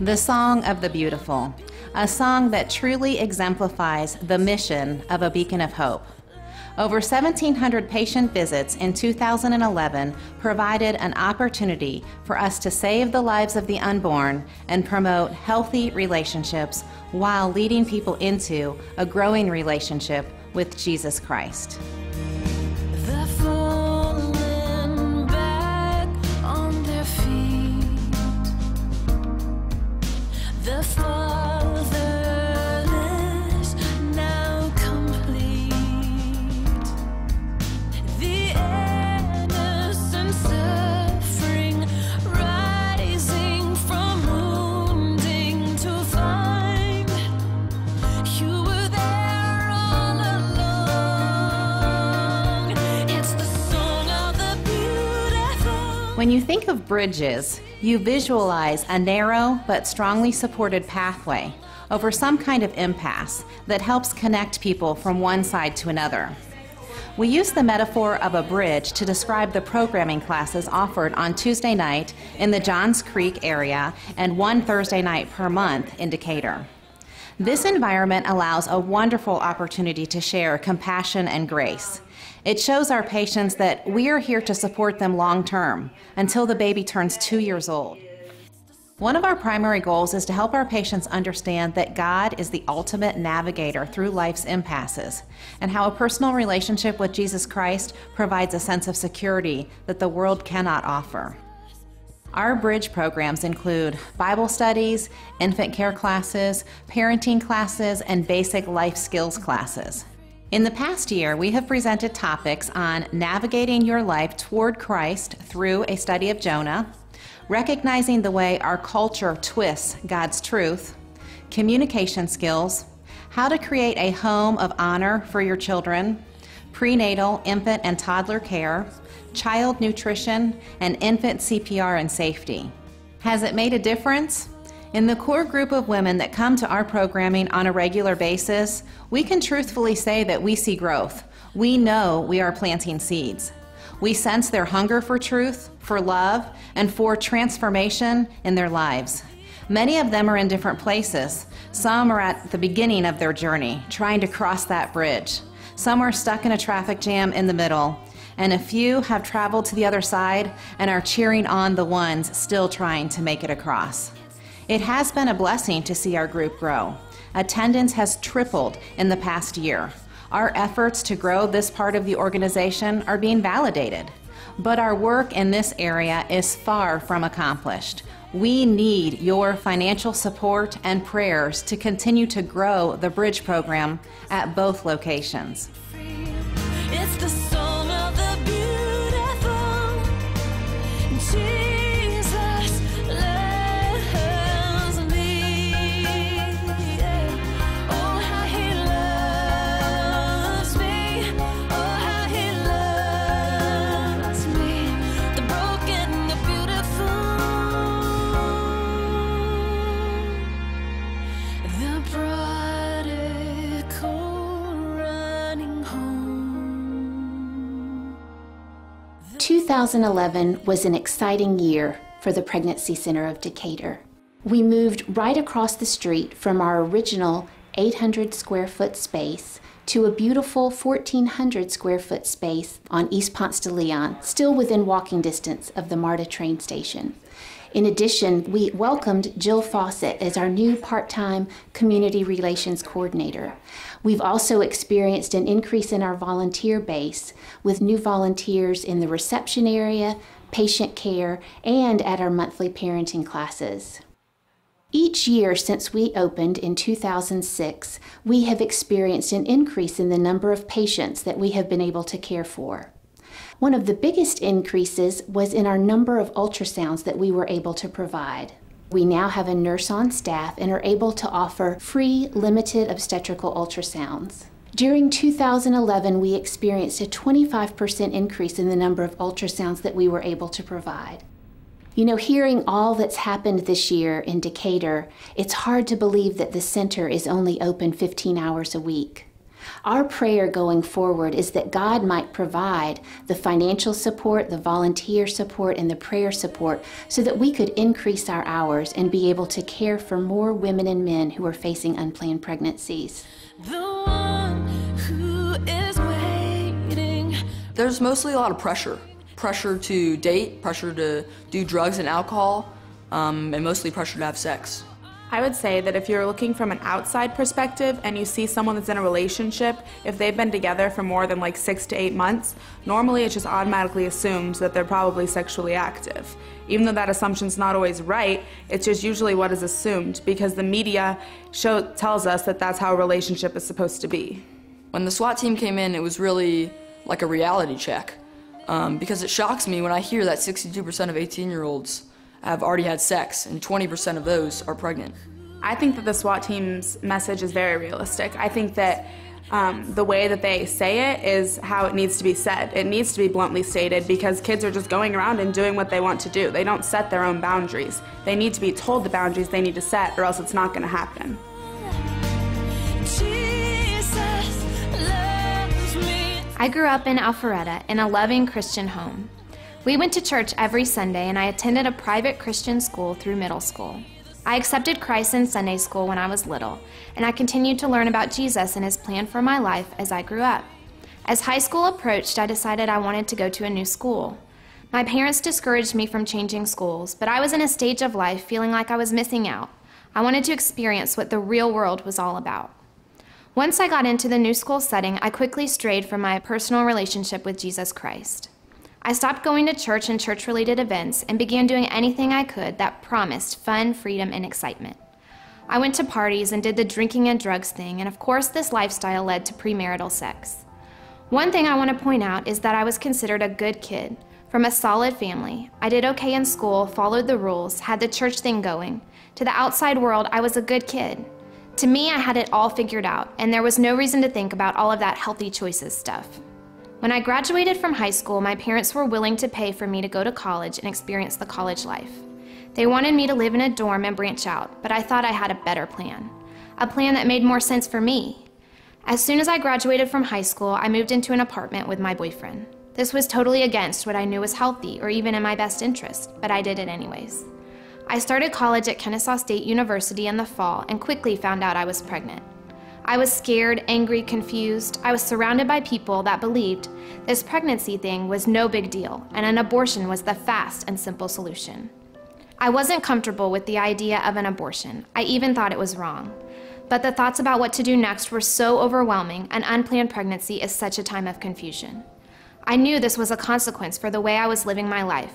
The Song of the Beautiful, a song that truly exemplifies the mission of a beacon of hope. Over 1,700 patient visits in 2011 provided an opportunity for us to save the lives of the unborn and promote healthy relationships while leading people into a growing relationship with Jesus Christ. When you think of bridges, you visualize a narrow but strongly supported pathway over some kind of impasse that helps connect people from one side to another. We use the metaphor of a bridge to describe the programming classes offered on Tuesday night in the Johns Creek area and one Thursday night per month in Decatur. This environment allows a wonderful opportunity to share compassion and grace. It shows our patients that we are here to support them long term until the baby turns two years old. One of our primary goals is to help our patients understand that God is the ultimate navigator through life's impasses, and how a personal relationship with Jesus Christ provides a sense of security that the world cannot offer. Our bridge programs include Bible studies, infant care classes, parenting classes, and basic life skills classes. In the past year, we have presented topics on navigating your life toward Christ through a study of Jonah, recognizing the way our culture twists God's truth, communication skills, how to create a home of honor for your children, prenatal, infant, and toddler care, child nutrition, and infant CPR and safety. Has it made a difference? In the core group of women that come to our programming on a regular basis, we can truthfully say that we see growth. We know we are planting seeds. We sense their hunger for truth, for love, and for transformation in their lives. Many of them are in different places. Some are at the beginning of their journey, trying to cross that bridge. Some are stuck in a traffic jam in the middle. And a few have traveled to the other side and are cheering on the ones still trying to make it across. It has been a blessing to see our group grow. Attendance has tripled in the past year. Our efforts to grow this part of the organization are being validated. But our work in this area is far from accomplished. We need your financial support and prayers to continue to grow the Bridge program at both locations. It's the of the beautiful. 2011 was an exciting year for the Pregnancy Center of Decatur. We moved right across the street from our original 800 square foot space to a beautiful 1,400 square foot space on East Ponce de Leon, still within walking distance of the MARTA train station. In addition, we welcomed Jill Fawcett as our new part time community relations coordinator. We've also experienced an increase in our volunteer base with new volunteers in the reception area, patient care, and at our monthly parenting classes. Each year since we opened in 2006, we have experienced an increase in the number of patients that we have been able to care for. One of the biggest increases was in our number of ultrasounds that we were able to provide. We now have a nurse on staff and are able to offer free limited obstetrical ultrasounds. During 2011, we experienced a 25% increase in the number of ultrasounds that we were able to provide. You know, hearing all that's happened this year in Decatur, it's hard to believe that the center is only open 15 hours a week. Our prayer going forward is that God might provide the financial support, the volunteer support, and the prayer support so that we could increase our hours and be able to care for more women and men who are facing unplanned pregnancies. There's mostly a lot of pressure. Pressure to date, pressure to do drugs and alcohol, um, and mostly pressure to have sex. I would say that if you're looking from an outside perspective and you see someone that's in a relationship, if they've been together for more than like six to eight months, normally it's just automatically assumed that they're probably sexually active. Even though that assumption's not always right, it's just usually what is assumed because the media show, tells us that that's how a relationship is supposed to be. When the SWAT team came in, it was really like a reality check um, because it shocks me when I hear that 62% of 18 year olds have already had sex, and 20% of those are pregnant. I think that the SWAT team's message is very realistic. I think that um, the way that they say it is how it needs to be said. It needs to be bluntly stated because kids are just going around and doing what they want to do. They don't set their own boundaries. They need to be told the boundaries they need to set, or else it's not going to happen. I grew up in Alpharetta in a loving Christian home. We went to church every Sunday, and I attended a private Christian school through middle school. I accepted Christ in Sunday school when I was little, and I continued to learn about Jesus and his plan for my life as I grew up. As high school approached, I decided I wanted to go to a new school. My parents discouraged me from changing schools, but I was in a stage of life feeling like I was missing out. I wanted to experience what the real world was all about. Once I got into the new school setting, I quickly strayed from my personal relationship with Jesus Christ. I stopped going to church and church related events and began doing anything I could that promised fun, freedom, and excitement. I went to parties and did the drinking and drugs thing, and of course, this lifestyle led to premarital sex. One thing I want to point out is that I was considered a good kid, from a solid family. I did okay in school, followed the rules, had the church thing going. To the outside world, I was a good kid. To me, I had it all figured out, and there was no reason to think about all of that healthy choices stuff. When I graduated from high school, my parents were willing to pay for me to go to college and experience the college life. They wanted me to live in a dorm and branch out, but I thought I had a better plan. A plan that made more sense for me. As soon as I graduated from high school, I moved into an apartment with my boyfriend. This was totally against what I knew was healthy or even in my best interest, but I did it anyways. I started college at Kennesaw State University in the fall and quickly found out I was pregnant. I was scared, angry, confused. I was surrounded by people that believed this pregnancy thing was no big deal and an abortion was the fast and simple solution. I wasn't comfortable with the idea of an abortion. I even thought it was wrong. But the thoughts about what to do next were so overwhelming, and unplanned pregnancy is such a time of confusion. I knew this was a consequence for the way I was living my life,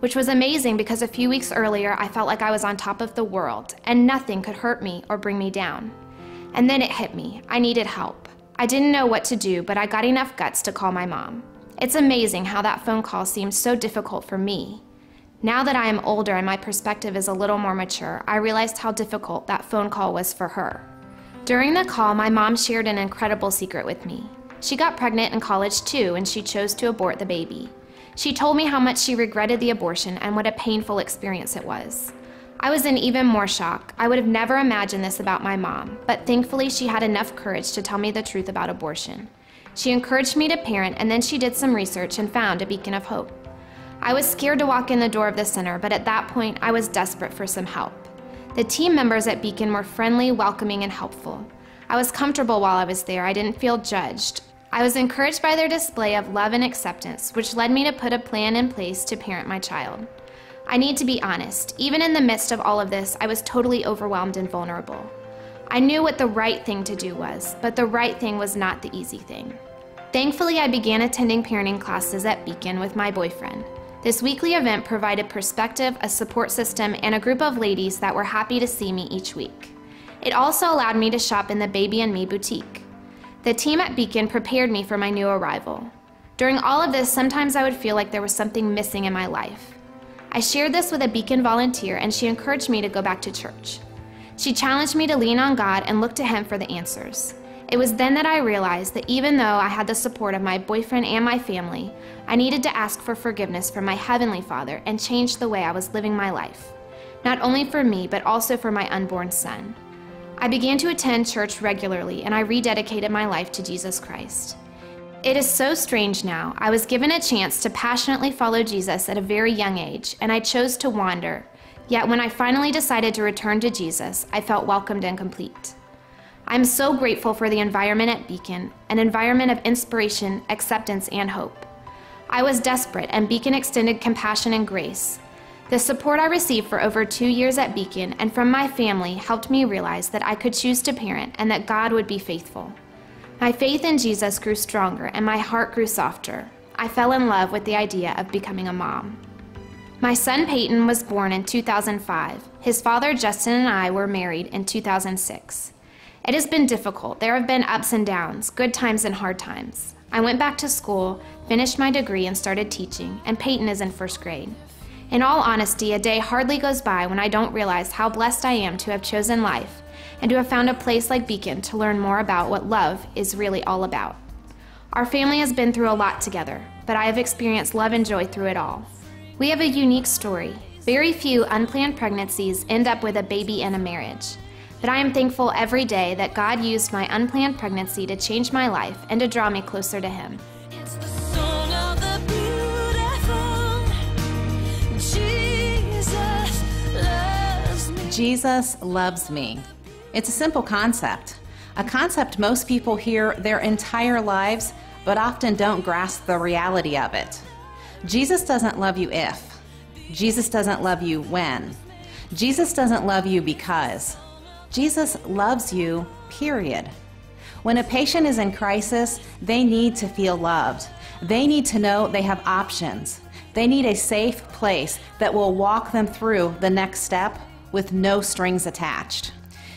which was amazing because a few weeks earlier I felt like I was on top of the world and nothing could hurt me or bring me down. And then it hit me. I needed help. I didn't know what to do, but I got enough guts to call my mom. It's amazing how that phone call seemed so difficult for me. Now that I am older and my perspective is a little more mature, I realized how difficult that phone call was for her. During the call, my mom shared an incredible secret with me. She got pregnant in college too, and she chose to abort the baby. She told me how much she regretted the abortion and what a painful experience it was. I was in even more shock. I would have never imagined this about my mom, but thankfully she had enough courage to tell me the truth about abortion. She encouraged me to parent, and then she did some research and found a beacon of hope. I was scared to walk in the door of the center, but at that point, I was desperate for some help. The team members at Beacon were friendly, welcoming, and helpful. I was comfortable while I was there. I didn't feel judged. I was encouraged by their display of love and acceptance, which led me to put a plan in place to parent my child. I need to be honest, even in the midst of all of this, I was totally overwhelmed and vulnerable. I knew what the right thing to do was, but the right thing was not the easy thing. Thankfully, I began attending parenting classes at Beacon with my boyfriend. This weekly event provided perspective, a support system, and a group of ladies that were happy to see me each week. It also allowed me to shop in the Baby and Me boutique. The team at Beacon prepared me for my new arrival. During all of this, sometimes I would feel like there was something missing in my life. I shared this with a Beacon volunteer, and she encouraged me to go back to church. She challenged me to lean on God and look to Him for the answers. It was then that I realized that even though I had the support of my boyfriend and my family, I needed to ask for forgiveness from my Heavenly Father and change the way I was living my life, not only for me, but also for my unborn son. I began to attend church regularly and I rededicated my life to Jesus Christ. It is so strange now. I was given a chance to passionately follow Jesus at a very young age, and I chose to wander. Yet when I finally decided to return to Jesus, I felt welcomed and complete. I'm so grateful for the environment at Beacon, an environment of inspiration, acceptance, and hope. I was desperate, and Beacon extended compassion and grace. The support I received for over two years at Beacon and from my family helped me realize that I could choose to parent and that God would be faithful. My faith in Jesus grew stronger and my heart grew softer. I fell in love with the idea of becoming a mom. My son Peyton was born in 2005. His father Justin and I were married in 2006. It has been difficult. There have been ups and downs, good times and hard times. I went back to school, finished my degree, and started teaching, and Peyton is in first grade. In all honesty, a day hardly goes by when I don't realize how blessed I am to have chosen life and to have found a place like Beacon to learn more about what love is really all about. Our family has been through a lot together, but I have experienced love and joy through it all. We have a unique story. Very few unplanned pregnancies end up with a baby and a marriage. But I am thankful every day that God used my unplanned pregnancy to change my life and to draw me closer to Him. Jesus loves me. It's a simple concept, a concept most people hear their entire lives, but often don't grasp the reality of it. Jesus doesn't love you if, Jesus doesn't love you when, Jesus doesn't love you because. Jesus loves you, period. When a patient is in crisis, they need to feel loved. They need to know they have options. They need a safe place that will walk them through the next step with no strings attached.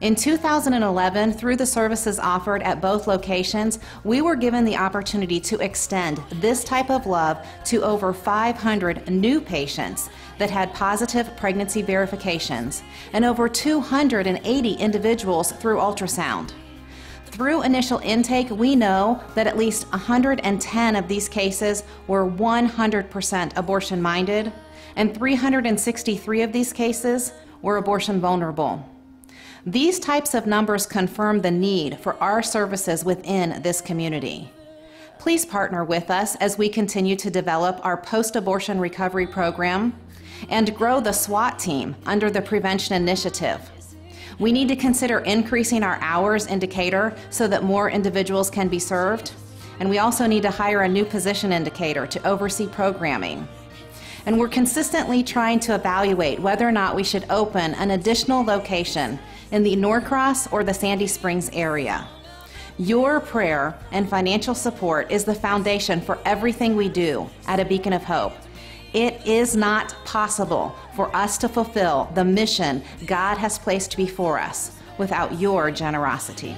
In 2011, through the services offered at both locations, we were given the opportunity to extend this type of love to over 500 new patients that had positive pregnancy verifications and over 280 individuals through ultrasound. Through initial intake, we know that at least 110 of these cases were 100% abortion minded, and 363 of these cases were abortion vulnerable. These types of numbers confirm the need for our services within this community. Please partner with us as we continue to develop our post abortion recovery program and grow the SWAT team under the Prevention Initiative. We need to consider increasing our hours in Decatur so that more individuals can be served. And we also need to hire a new position in Decatur to oversee programming. And we're consistently trying to evaluate whether or not we should open an additional location in the Norcross or the Sandy Springs area. Your prayer and financial support is the foundation for everything we do at a Beacon of Hope. It is not possible for us to fulfill the mission God has placed before us without your generosity.